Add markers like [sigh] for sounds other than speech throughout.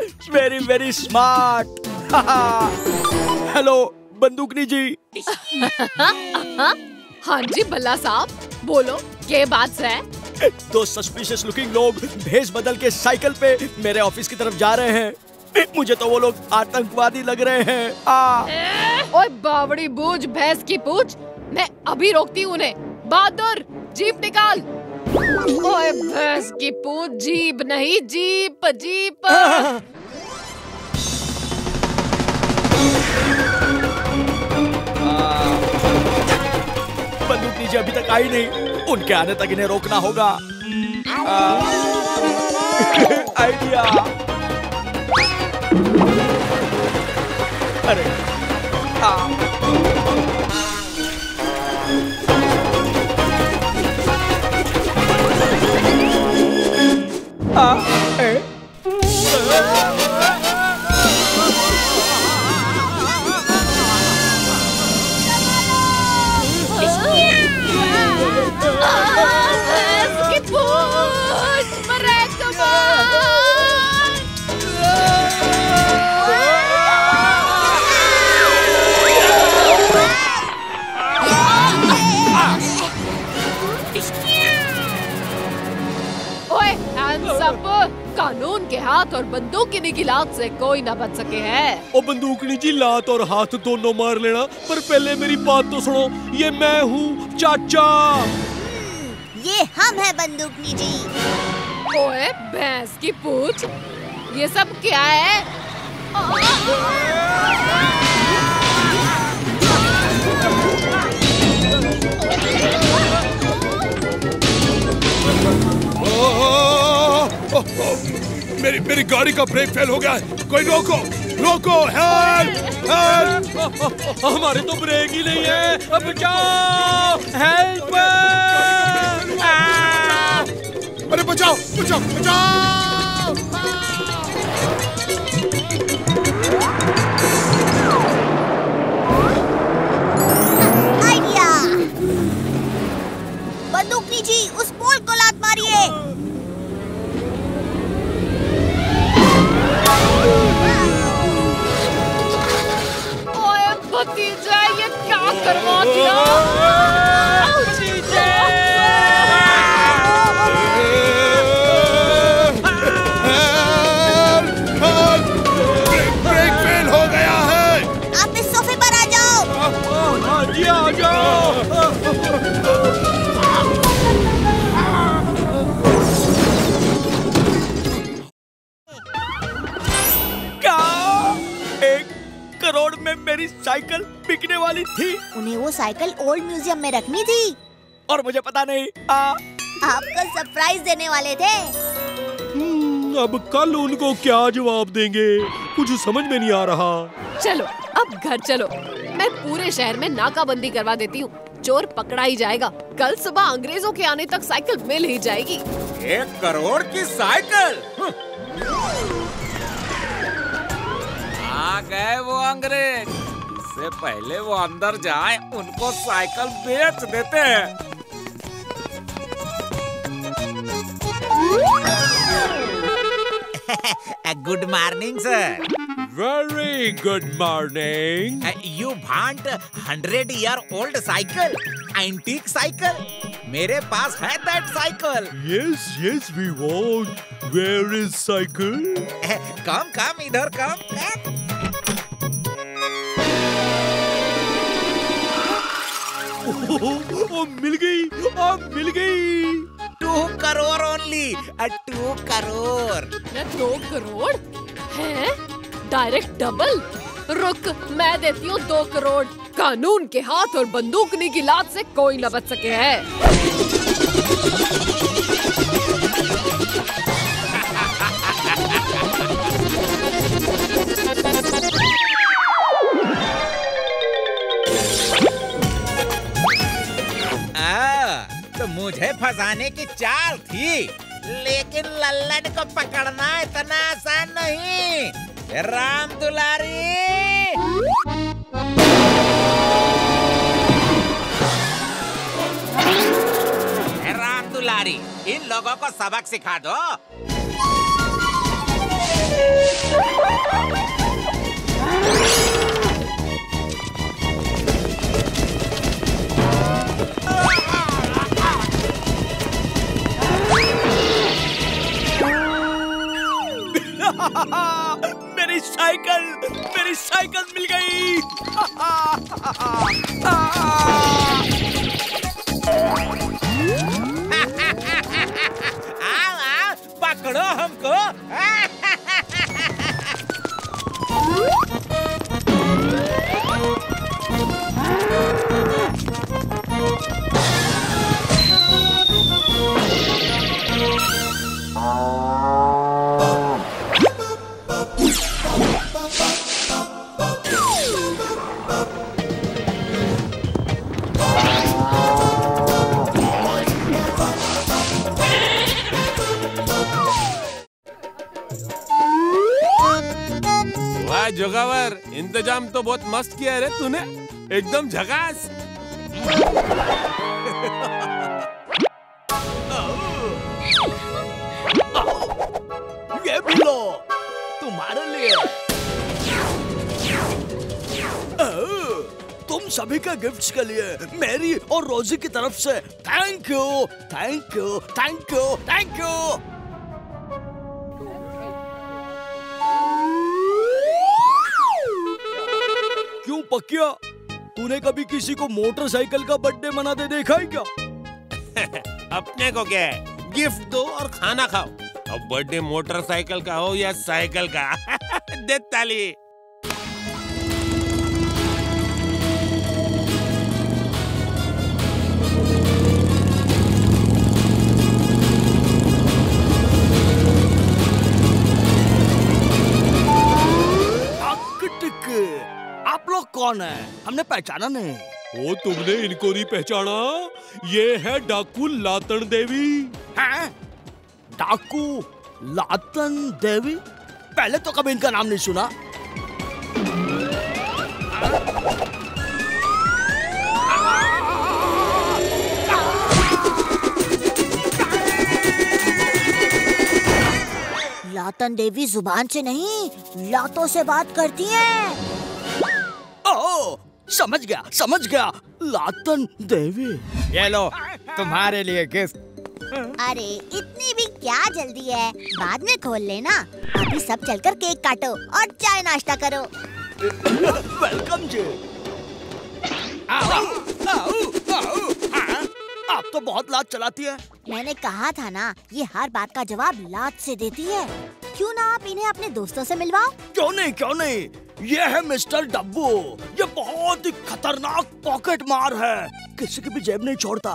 Very very smart hello बंदूकनी जी हाँ जी भल्ला साहब। बोलो के बात है? दो सस्पिशियस लुकिंग लोग भेष बदल के साइकिल पे मेरे ऑफ़िस की तरफ़ जा रहे हैं। मुझे तो वो लोग आतंकवादी लग रहे हैं। आ। ओए बावड़ी बूझ भैंस की पूछ। मैं अभी रोकती हूँ उन्हें। बहादुर जीप निकाल। ओए भैंस की पूछ जीप नहीं जीप जीप। बंदूक नीचे अभी तक आई नहीं। उनके आने तक इन्हें रोकना होगा। आइडिया। अरे आ, up! कानून के हाथ और बंदूक की निकी लात से कोई ना बच सके है। ओ बंदूकनी जी लात और हाथ दोनों मार लेना पर पहले मेरी बात तो सुनो ये मैं हूँ चाचा। ये हम है बंदूकनी जी। ओए भैंस की पूछ ये सब क्या है? मेरी मेरी गाड़ी का ब्रेक फेल हो गया है। कोई रोको रोको हेल्प हेल्प हमारे तो ब्रेक ही नहीं है। अब बचाओ हेल्प अरे बचाओ बचाओ बचाओ। जी आ जाओ एक करोड़ में मेरी साइकिल बिकने वाली थी। उन्हें वो साइकिल ओल्ड म्यूज़ियम में रखनी थी। और मुझे पता नहीं आ, आपको सरप्राइज़ देने वाले थे। अब कल उनको क्या जवाब देंगे? कुछ समझ में नहीं आ रहा। चलो अब घर चलो। मैं पूरे शहर में नाकाबंदी करवा देती हूँ। चोर पकड़ा ही जाएगा। कल सुबह अंग्रेज़ों के आने तक साइकिल मिल ही जाएगी। एक करोड़ की साइकिल! आ गए वो अंग्रेज़। इससे पहले वो अंदर जाए उनको साइकिल बेच देते हैं। Good morning sir very good morning you want hundred year old cycle antique cycle मेरे पास है that cycle yes yes we want where is cycle come come इधर कम कम [laughs] ओ मिल गई ओ मिल गई। Two crore only two crore दो करोड़ है? Direct double? रुक, मैं देती हूँ दो करोड़। कानून के हाथ और बंदूकनी की लात से कोई न बच सके है। फंसाने की चाल थी। लेकिन लल्लन को पकड़ना इतना आसान नहीं। राम दुलारी! राम दुलारी इन लोगों को सबक सिखा दो। Oh, साइकिल मेरी साइकिल मिल गई। [laughs] मस्त किया है रे तूने। एकदम झकास। ये तुम्हारे लिए। तुम सभी के गिफ्ट्स के लिए, मेरी और रोजी की तरफ़ से thank you thank you thank you thank you Pakkiya तूने कभी किसी को मोटरसाइकिल का बर्थडे मनाते देखा है क्या? [laughs] अपने को क्या है? गिफ्ट दो और खाना खाओ। अब बर्थडे मोटरसाइकिल का हो या साइकिल का? [laughs] दे ताली। कौन है? हमने पहचाना नहीं। ओ तुमने इनको नहीं पहचाना? ये है डाकू लातन देवी। हैं? डाकू लातन देवी? पहले तो कभी इनका नाम नहीं सुना। लातन देवी ज़ुबान से नहीं लातों से बात करती हैं। समझ गया समझ गया। लातन देवी। ये लो तुम्हारे लिए गिफ्ट अरे इतनी भी क्या जल्दी है? बाद में खोल लेना। अभी सब चलकर केक काटो और चाय नाश्ता करो। वेलकम जी। आओ, आओ, आओ, हाँ? आप तो बहुत लात चलाती है। मैंने कहा था ना ये हर बात का जवाब लात से देती है। क्यों ना आप इन्हें अपने दोस्तों से मिलवाओ? क्यों नहीं क्यों नहीं? ये है मिस्टर डब्बू। ये बहुत ही खतरनाक पॉकेट मार है। किसी की भी जेब नहीं छोड़ता।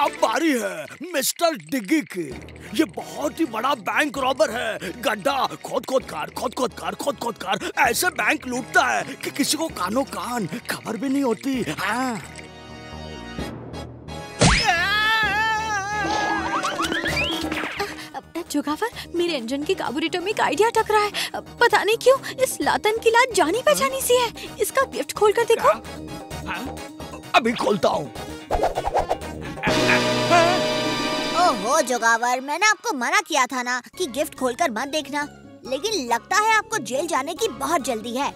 अब बारी है मिस्टर डिग्गी की। ये बहुत ही बड़ा बैंक रॉबर है। गड्ढा खोद खोद कार खोद खोद कार खोद खोद कार। ऐसे बैंक लूटता है कि किसी को कानो कान, खबर भी नहीं होती। हाँ। जुगावर मेरे इंजन की कार्बोरेटर में एक आइडिया टक रहा है। पता नहीं क्यों इस लातन की लात जानी पहचानी सी है। इसका गिफ्ट खोल कर देखो अभी खोलता हूँ। ओहो जोगावर मैंने आपको मना किया था ना कि गिफ्ट खोलकर मत देखना। लेकिन लगता है आपको जेल जाने की बहुत जल्दी है।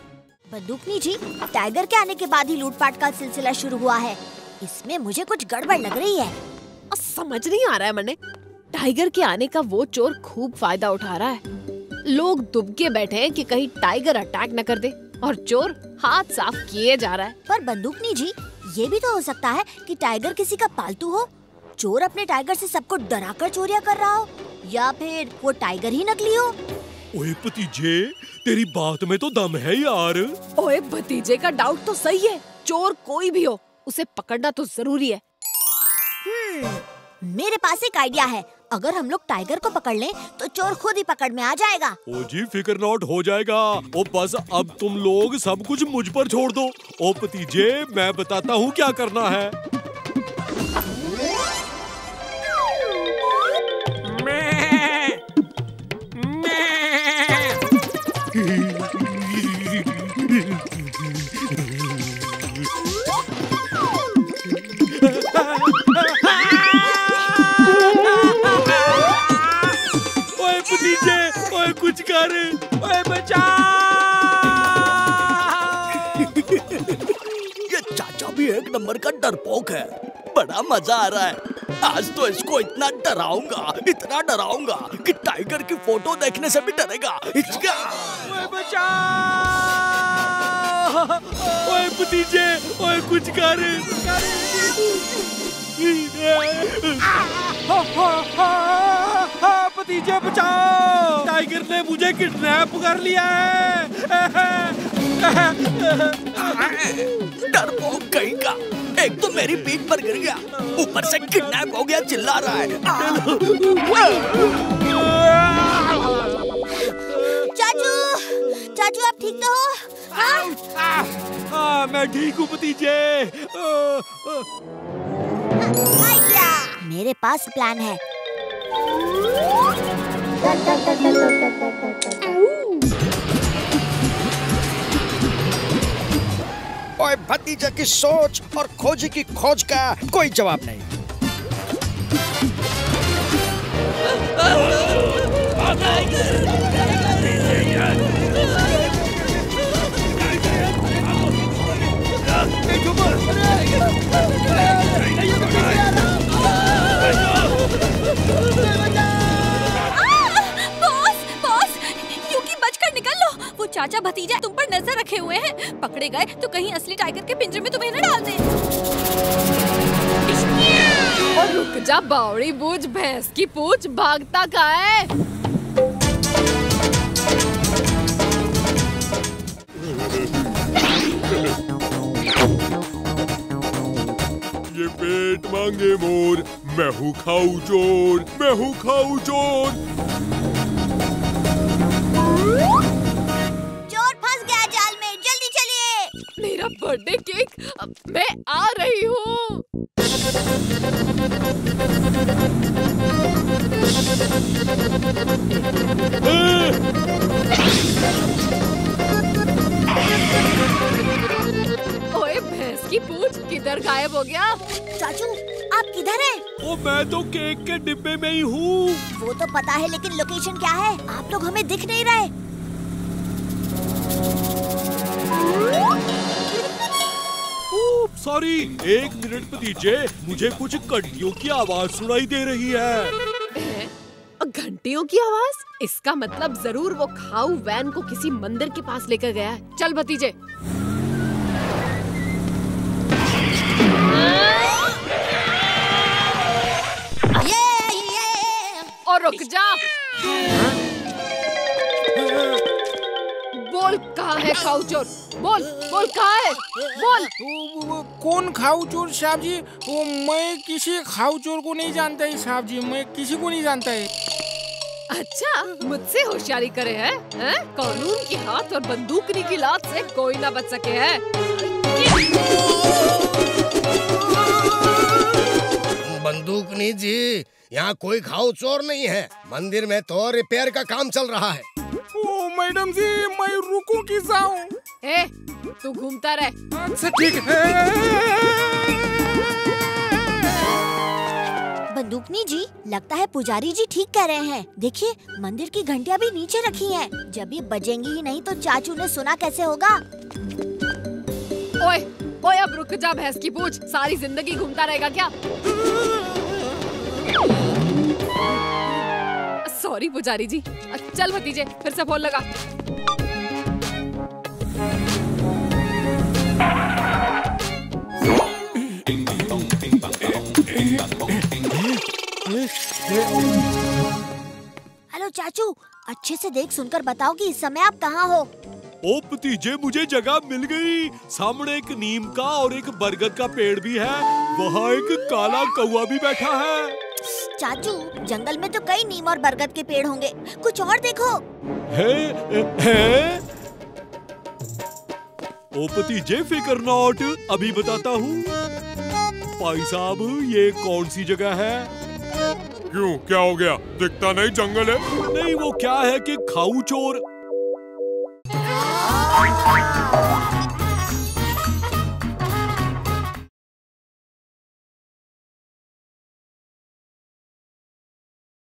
बंदूकनी जी टाइगर के आने के बाद ही लूटपाट का सिलसिला शुरू हुआ है। इसमें मुझे कुछ गड़बड़ लग रही है। समझ नहीं आ रहा है मने टाइगर के आने का वो चोर खूब फ़ायदा उठा रहा है। लोग दुबके बैठे हैं कि कहीं टाइगर अटैक न कर दे और चोर हाथ साफ़ किए जा रहा है। पर बंदूकनी जी ये भी तो हो सकता है कि टाइगर किसी का पालतू हो। चोर अपने टाइगर से सबको डराकर चोरिया कर रहा हो या फिर वो टाइगर ही नकली हो? ओए भतीजे तेरी बात में तो दम है यार। ओए भतीजे का डाउट तो सही है चोर कोई भी हो उसे पकड़ना तो ज़रूरी है। मेरे पास एक आइडिया है। अगर हम लोग टाइगर को पकड़ लें तो चोर खुद ही पकड़ में आ जाएगा। ओ जी फ़िक्र नॉट हो जाएगा। ओ बस अब तुम लोग सब कुछ मुझ पर छोड़ दो। ओ भतीजे मैं बताता हूँ क्या करना है। ओए [laughs] नंबर का डरपोक है। बड़ा मज़ा आ रहा है। आज तो इसको इतना डराऊँगा इतना डराऊँगा कि टाइगर की फ़ोटो देखने से भी डरेगा। इसका ओए भतीजे, ओए कुछ कर भतीजे, बचाओ! टाइगर ने मुझे किडनैप कर लिया है। डरपोक कहीं का एक तो मेरी पीठ पर गिर गया ऊपर से किडनैप हो गया चिल्ला रहा है चाचू चाचू आप ठीक तो हो हाँ? हाँ मैं ठीक हूँ भतीजे आ, आ, मेरे पास प्लान है ओए भतीजा की सोच और खोजी की खोज का कोई जवाब नहीं। चाचा भतीजा तुम पर नज़र रखे हुए हैं। पकड़े गए तो कहीं असली टाइगर के पिंजरे में तुम्हें न डाल दे। और रुक जा बावड़ी बूझ भैंस की पूछ भागता का है ये पेट मांगे मोर मैं हूँ खाऊ चोर मैं हूँ खाऊ चोर चोर। मेरा बर्थडे केक मैं आ रही हूँ। ओए भैंस की पूछ किधर गायब हो गया? चाचू आप किधर हैं? ओ मैं तो केक के डिब्बे में ही हूँ। वो तो पता है लेकिन लोकेशन क्या है? आप लोग हमें दिख नहीं रहे। सॉरी एक मिनट भतीजे मुझे कुछ घंटियों की आवाज़ सुनाई दे रही है। [laughs] घंटियों की आवाज़? इसका मतलब ज़रूर वो खाऊ वैन को किसी मंदिर के पास लेकर गया है। चल भतीजे। ये ये और रुक जा। बोल कहाँ है खाऊ चोर? बोल बोल कहाँ है? बोल। वो- वो- कौन खाऊ चोर साहब जी? वो मैं किसी खाऊ चोर को नहीं जानता है साहब जी मैं किसी को नहीं जानता है। अच्छा मुझसे होशियारी करे है, हैं? कानून की हाथ और बंदूकनी की लात से कोई ना बच सके है। बंदूकनी जी यहाँ कोई खाओ चोर नहीं है। मंदिर में तो रिपेयर का काम चल रहा है। मैडम जी मैं रुकूं कि जाऊँ ए, तू घूमता रह। अच्छा ठीक है। बंदूकनी जी लगता है पुजारी जी ठीक कह रहे हैं। देखिए मंदिर की घंटियाँ भी नीचे रखी हैं। जब ये बजेंगी ही नहीं तो चाचू ने सुना कैसे होगा? ओए ओए अब रुक जा भैंस की पूछ। सारी ज़िंदगी घूमता रहेगा क्या? सॉरी पुजारी जी। चल भतीजे फिर से फ़ोन लगा। हेलो चाचू अच्छे से देख सुनकर बताओ कि इस समय आप कहाँ हो? ओ भतीजे मुझे जगह मिल गई। सामने एक नीम का और एक बरगद का पेड़ भी है। वहाँ एक काला कौआ भी बैठा है। चाचू जंगल में तो कई नीम और बरगद के पेड़ होंगे। कुछ और देखो। है है? ओ भतीजे फिकर नॉट अभी बताता हूँ। भाई साहब ये कौन सी जगह है? क्यों? क्या हो गया? दिखता नहीं जंगल है? नहीं वो क्या है कि खाऊ चोर